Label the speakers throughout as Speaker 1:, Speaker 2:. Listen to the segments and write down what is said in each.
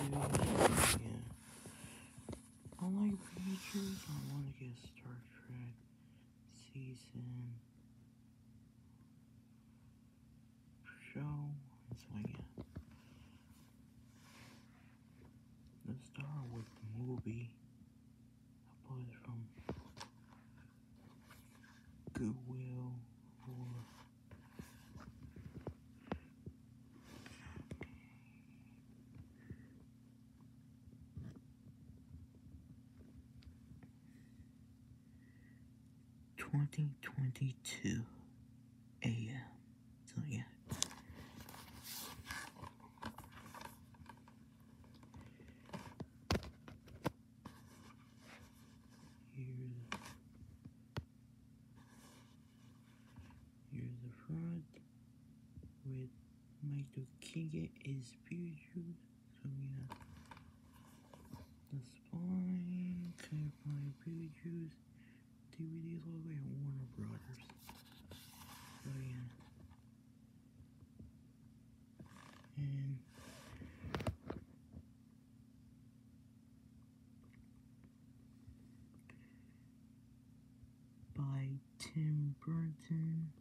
Speaker 1: I like pictures. I want to get Star Trek season show. So yeah. Let's start with the movie. 2022 a.m. So yeah. Here's here's the front with is beautiful. So yeah, the spine, clarifying beautiful beauty the way at Warner Brothers. So yeah. And by Tim Burton.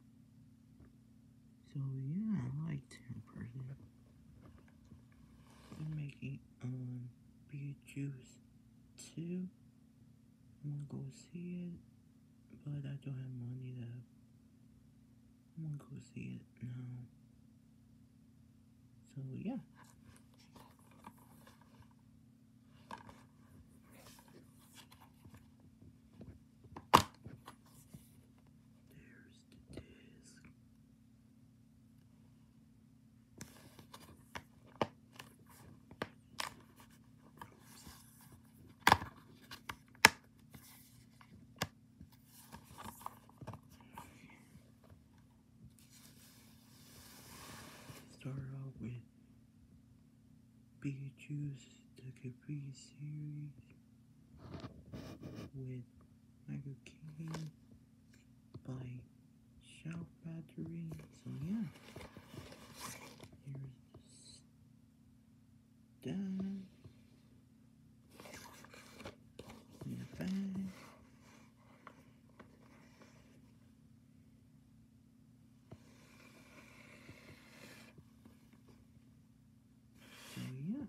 Speaker 1: So yeah, I like Tim Burton. They're making um Beetlejuice 2. I'm gonna go see it, but I don't have money to I'm gonna go see it now. So yeah. There's the disc. Start off with Beetlejuice, the Capri series with Michael Keaton by Shout Factory. So yeah, here's the stand in the bag. So yeah,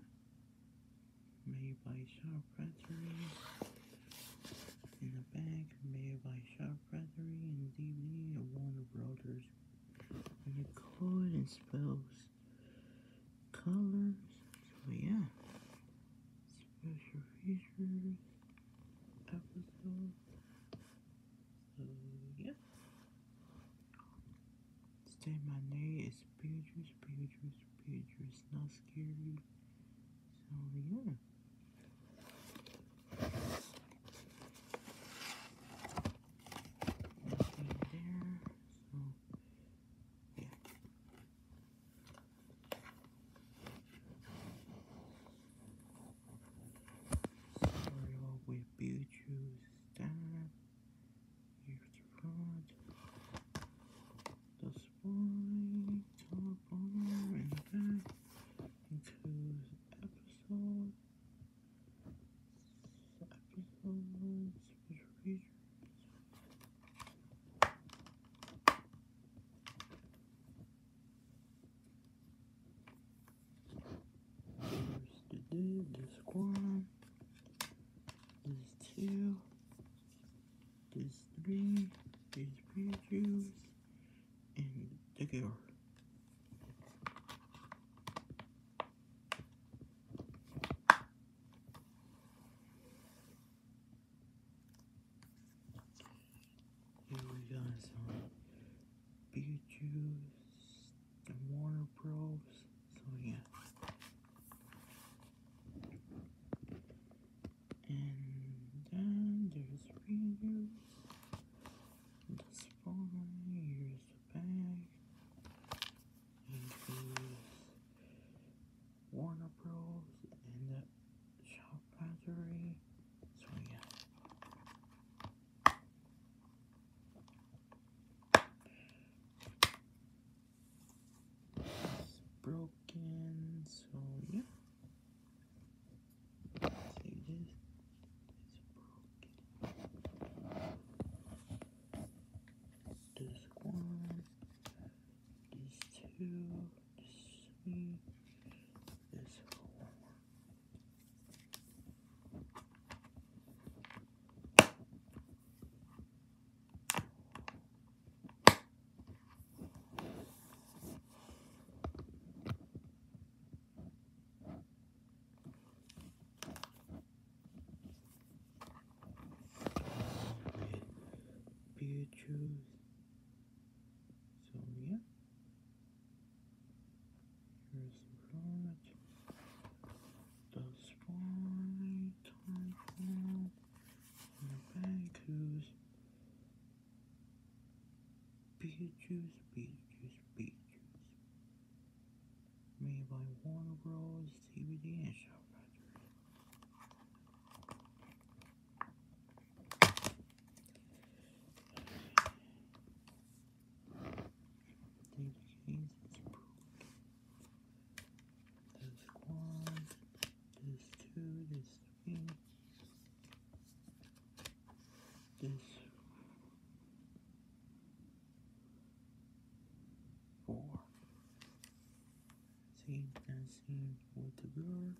Speaker 1: made by Shout Factory. In the back, made by Shout Factory and DVD and Warner Brothers. And the code and spells colors. So yeah, Beetlejuice, Beetlejuice, Beetlejuice. Made by Warner Bros. DVD and Shout Factory. David Gaines is broke. The squad. This two, this three. This See, with the girl.